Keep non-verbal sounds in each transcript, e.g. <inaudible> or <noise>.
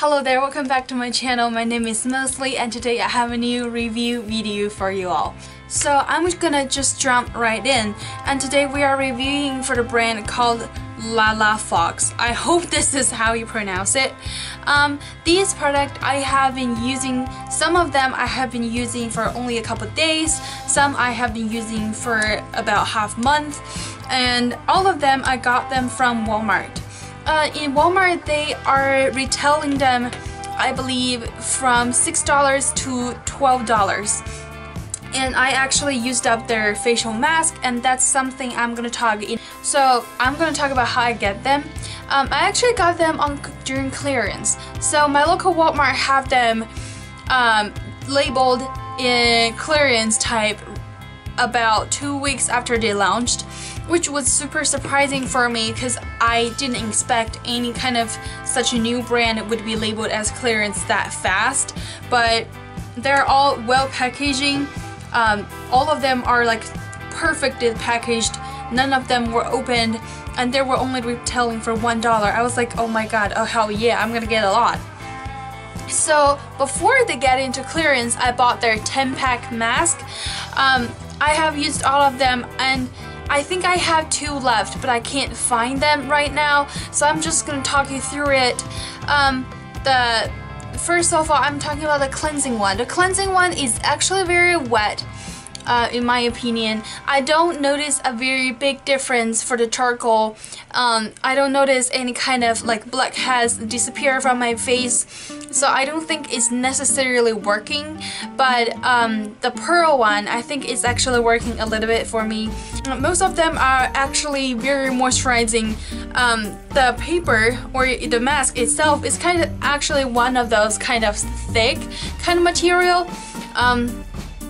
Hello there, welcome back to my channel. My name is Mosley and today I have a new review video for you all. So I'm gonna just jump right in and today we are reviewing for the brand called Lala Fox. I hope <laughs> this is how you pronounce it. Um, these product I have been using, some of them I have been using for only a couple days, some I have been using for about half month and all of them I got them from Walmart uh, in Walmart they are retailing them I believe from $6 to $12 and I actually used up their facial mask and that's something I'm gonna talk in so I'm gonna talk about how I get them. Um, I actually got them on during clearance. So my local Walmart have them um, labeled in clearance type about two weeks after they launched which was super surprising for me because I didn't expect any kind of such a new brand would be labeled as clearance that fast but they're all well packaging. Um, all of them are like perfectly packaged. None of them were opened and they were only retailing for one dollar. I was like oh my god oh hell yeah I'm gonna get a lot. So before they get into clearance I bought their 10 pack mask. Um, I have used all of them and I think I have two left, but I can't find them right now, so I'm just gonna talk you through it. Um, the First of all, I'm talking about the cleansing one. The cleansing one is actually very wet. Uh, in my opinion. I don't notice a very big difference for the charcoal. Um, I don't notice any kind of like blackheads disappear from my face so I don't think it's necessarily working but um, the pearl one I think is actually working a little bit for me. Most of them are actually very moisturizing. Um, the paper or the mask itself is kind of actually one of those kind of thick kind of material um,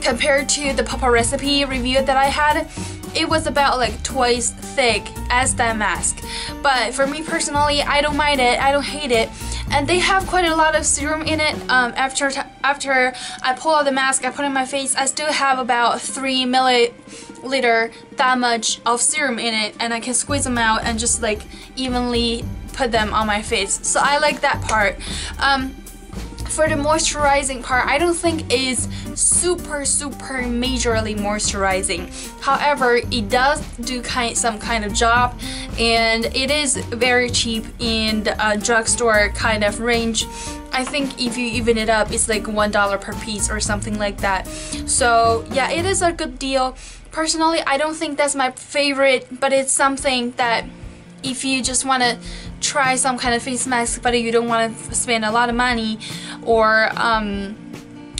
compared to the Papa Recipe review that I had it was about like twice thick as that mask. But for me personally I don't mind it. I don't hate it. And they have quite a lot of serum in it. Um, after after I pull out the mask I put in my face I still have about 3 milliliter that much of serum in it. And I can squeeze them out and just like evenly put them on my face. So I like that part. Um, for the moisturizing part, I don't think is super super majorly moisturizing. However, it does do kind some kind of job and it is very cheap in the uh, drugstore kind of range. I think if you even it up, it's like $1 per piece or something like that. So yeah, it is a good deal. Personally, I don't think that's my favorite, but it's something that if you just want to try some kind of face mask but you don't want to spend a lot of money or um,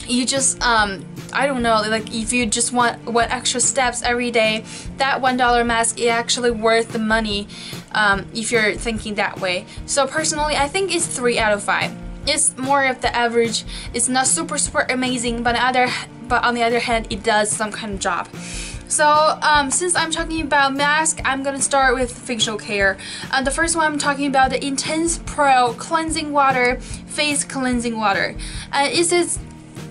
you just um, I don't know like if you just want what extra steps every day that one dollar mask is actually worth the money um, if you're thinking that way. So personally I think it's 3 out of 5 it's more of the average it's not super super amazing but other but on the other hand it does some kind of job so um, since I'm talking about mask, I'm gonna start with facial care. Uh, the first one I'm talking about the Intense Pro Cleansing Water Face Cleansing Water. Uh,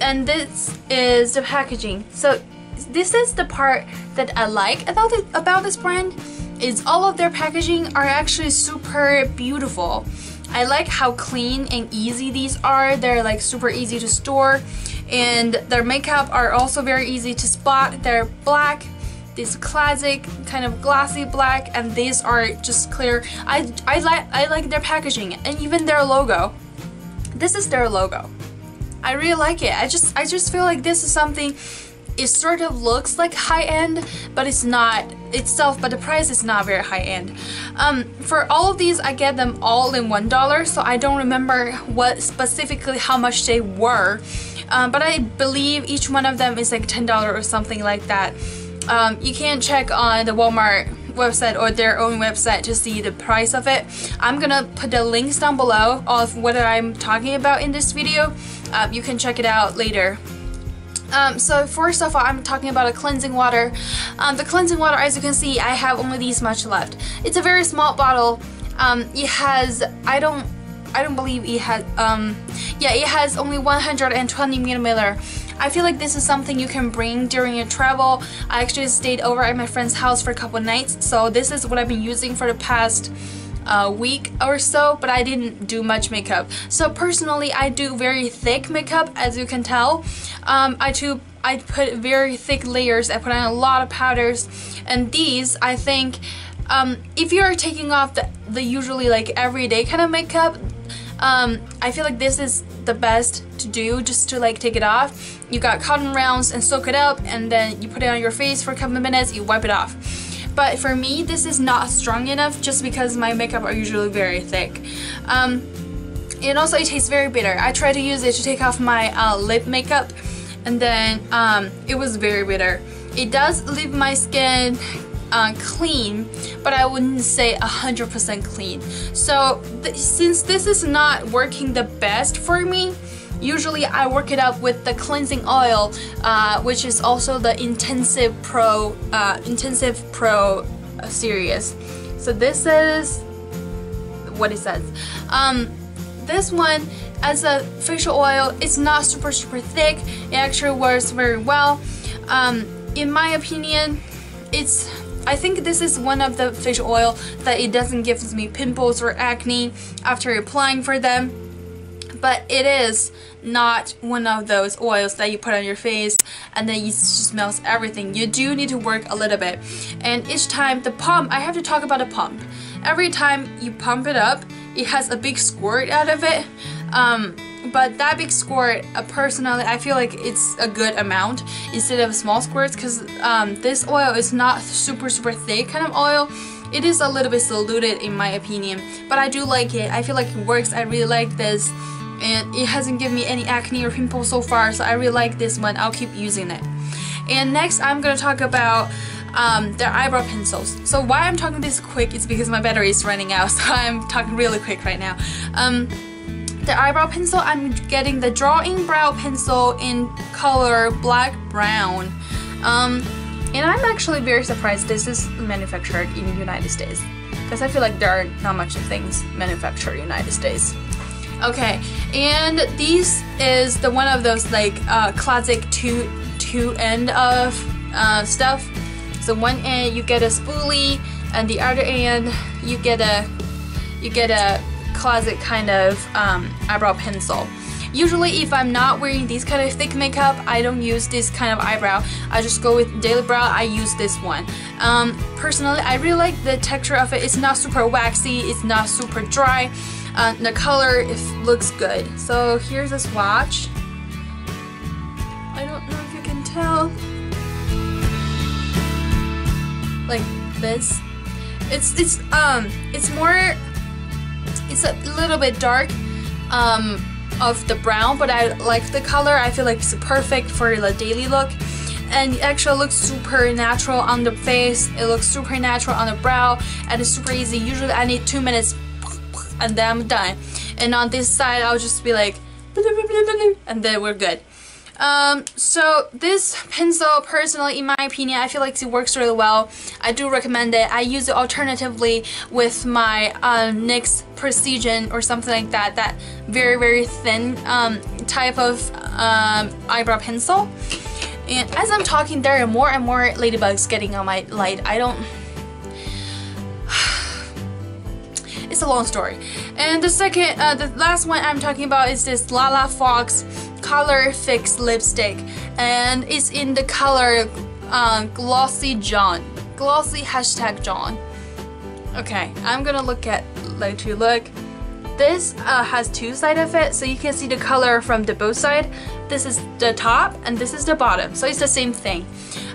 and this is the packaging. So this is the part that I like about about this brand is all of their packaging are actually super beautiful. I like how clean and easy these are. They're like super easy to store and their makeup are also very easy to spot. They're black, this classic kind of glossy black and these are just clear. I, I, like, I like their packaging and even their logo. This is their logo. I really like it. I just I just feel like this is something it sort of looks like high-end but it's not itself but the price is not very high-end um, for all of these I get them all in one dollar so I don't remember what specifically how much they were um, but I believe each one of them is like $10 or something like that. Um, you can check on the Walmart website or their own website to see the price of it. I'm gonna put the links down below of what I'm talking about in this video. Um, you can check it out later. Um, so first of all, I'm talking about a cleansing water. Um, the cleansing water, as you can see, I have only these much left. It's a very small bottle. Um, it has, I don't I don't believe it has, um, yeah, it has only 120 millimeter. I feel like this is something you can bring during your travel. I actually stayed over at my friend's house for a couple nights, so this is what I've been using for the past a week or so, but I didn't do much makeup. So personally, I do very thick makeup, as you can tell. Um, I I put very thick layers. I put on a lot of powders, and these I think. Um, if you're taking off the, the usually like everyday kind of makeup, um, I feel like this is the best to do just to like take it off. You got cotton rounds and soak it up and then you put it on your face for a couple of minutes, you wipe it off. But for me, this is not strong enough just because my makeup are usually very thick. Um, and also it tastes very bitter. I tried to use it to take off my uh, lip makeup and then um, it was very bitter. It does leave my skin uh, clean, but I wouldn't say 100% clean. So th since this is not working the best for me, Usually I work it up with the cleansing oil, uh, which is also the Intensive Pro, uh, Intensive Pro series. So this is what it says. Um, this one, as a facial oil, it's not super super thick. It actually works very well. Um, in my opinion, it's I think this is one of the fish oil that it doesn't give me pimples or acne after applying for them but it is not one of those oils that you put on your face and then it just smells everything. You do need to work a little bit. And each time the pump, I have to talk about the pump. Every time you pump it up, it has a big squirt out of it. Um, but that big squirt, uh, personally, I feel like it's a good amount instead of small squirts because um, this oil is not super super thick kind of oil. It is a little bit diluted in my opinion, but I do like it. I feel like it works. I really like this and it hasn't given me any acne or pimples so far so I really like this one I'll keep using it and next I'm gonna talk about um, their eyebrow pencils so why I'm talking this quick is because my battery is running out <laughs> so I'm talking really quick right now um, the eyebrow pencil I'm getting the drawing brow pencil in color black brown. Um, and I'm actually very surprised this is manufactured in the United States. Because I feel like there are not much of things manufactured in the United States. Okay, and this is the one of those like uh, classic two two end of uh, stuff. So one end you get a spoolie, and the other end you get a you get a classic kind of um, eyebrow pencil. Usually if I'm not wearing this kind of thick makeup, I don't use this kind of eyebrow. I just go with Daily Brow, I use this one. Um, personally, I really like the texture of it. It's not super waxy, it's not super dry. Uh, the color it looks good. So here's a swatch. I don't know if you can tell. Like this. It's it's um it's more it's a little bit dark um of the brown but I like the color. I feel like it's perfect for the daily look and it actually looks super natural on the face. It looks super natural on the brow and it's super easy. Usually I need two minutes and then I'm done. And on this side, I'll just be like, <laughs> and then we're good. Um, so this pencil, personally, in my opinion, I feel like it works really well. I do recommend it. I use it alternatively with my uh, NYX Precision or something like that. That very, very thin um, type of um, eyebrow pencil. And as I'm talking, there are more and more ladybugs getting on my light. I don't <sighs> it's a long story. And the second, uh, the last one I'm talking about is this Lala Fox Color Fix Lipstick. And it's in the color uh, Glossy John. Glossy hashtag John. Okay, I'm gonna look at, let you look. This uh, has two sides of it, so you can see the color from the both side. This is the top and this is the bottom, so it's the same thing.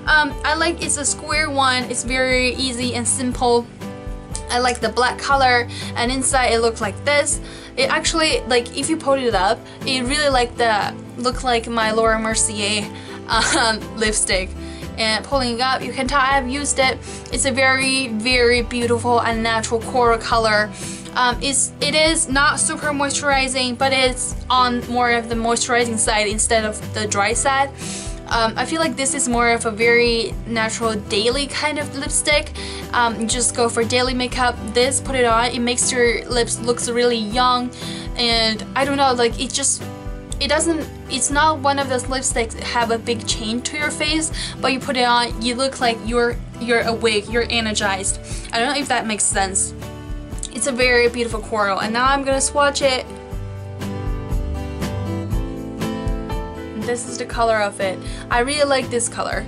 Um, I like it's a square one, it's very easy and simple I like the black color and inside it looks like this. It actually, like if you put it up, it really like the, look like my Laura Mercier <laughs> um, lipstick. And pulling it up, you can tell I've used it. It's a very, very beautiful and natural coral color. Um, it's, it is not super moisturizing, but it's on more of the moisturizing side instead of the dry side. Um, I feel like this is more of a very natural daily kind of lipstick. Um, just go for daily makeup. This, put it on, it makes your lips looks really young. And I don't know, like it just it doesn't it's not one of those lipsticks that have a big change to your face but you put it on you look like you're you're awake you're energized. I don't know if that makes sense. It's a very beautiful coral and now I'm gonna swatch it this is the color of it. I really like this color.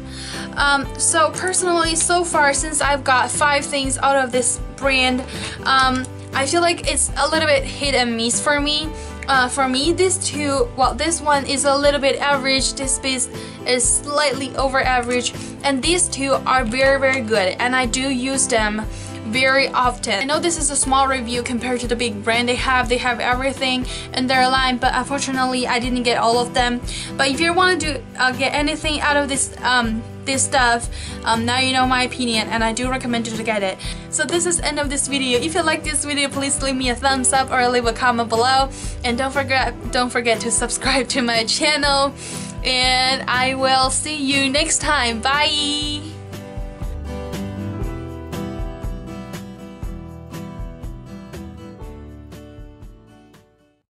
Um, so personally so far since I've got five things out of this brand um, I feel like it's a little bit hit and miss for me. Uh, for me, these two, well, this one is a little bit average, this piece is slightly over average, and these two are very, very good, and I do use them very often. I know this is a small review compared to the big brand they have. They have everything in their line, but unfortunately I didn't get all of them. But if you want to uh, get anything out of this um, this stuff, um, now you know my opinion and I do recommend you to get it. So this is end of this video. If you like this video, please leave me a thumbs up or leave a comment below. And don't forget, don't forget to subscribe to my channel. And I will see you next time. Bye!